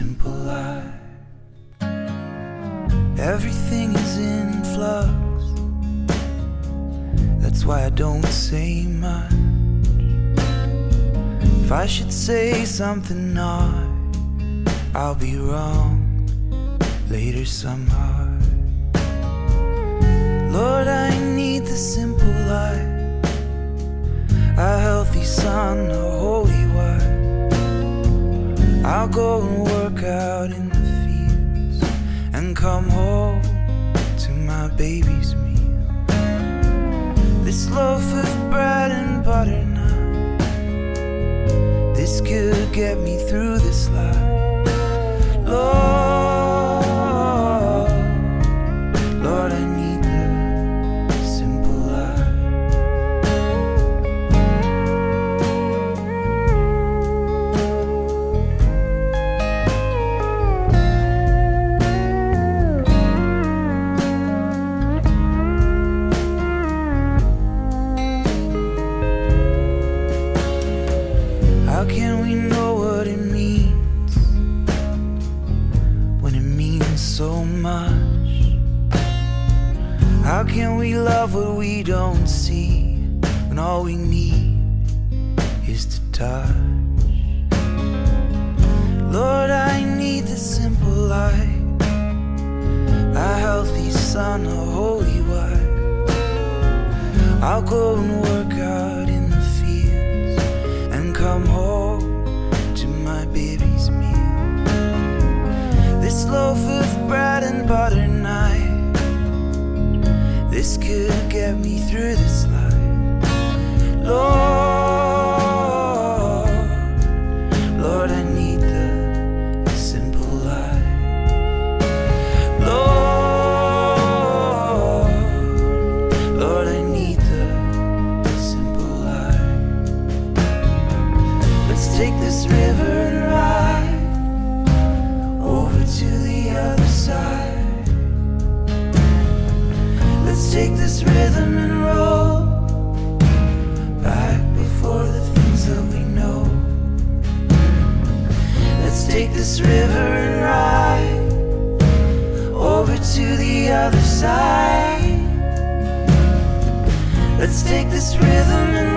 simple life. Everything is in flux. That's why I don't say much. If I should say something odd, I'll be wrong later somehow. Lord, I need and come home to my baby's meal. This loaf of bread and butter now, this could get me through this life. Lord, so much? How can we love what we don't see when all we need is to touch? Lord, I need the simple life, a healthy son, a holy wife. I'll go and work out in the fields and come home to my baby's meal. This loaf of and butter knife, this could get me through this life. Lord, Lord, I need the simple life. Lord, Lord, I need the simple life. Let's take this river and ride over to the other side. Take this rhythm and roll back before the things that we know. Let's take this river and ride over to the other side. Let's take this rhythm and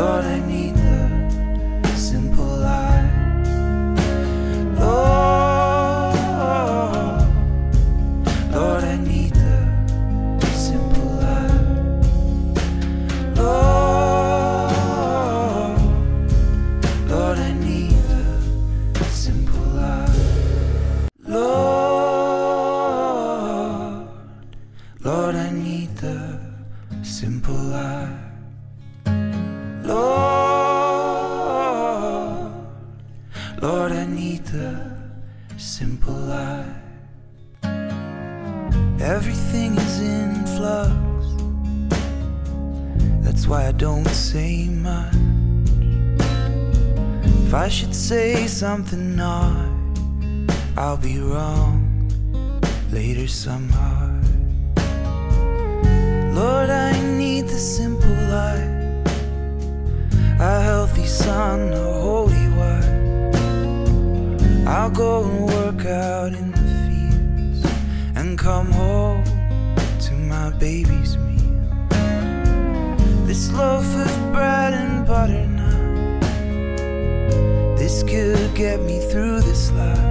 Lord, I need the simple life. Lord, Lord, I need the simple life. Lord, Lord, I need the simple life. Lord, Lord, I need the simple life. Lord, Lord, I need the simple life. Everything is in flux. That's why I don't say much. If I should say something odd, I'll be wrong later somehow. Lord, I need the simple life, son, a holy wife. I'll go and work out in the fields and come home to my baby's meal. This loaf of bread and butter now, this could get me through this life.